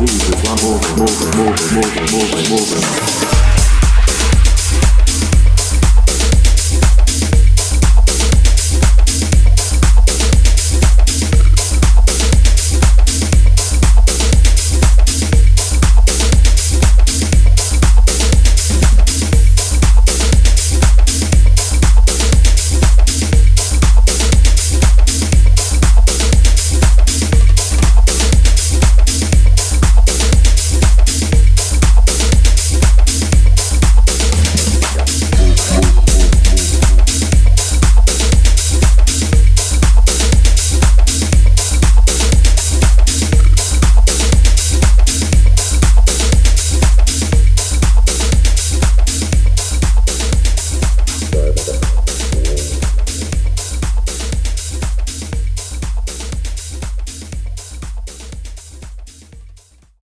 move it one move moving, move it, move moving.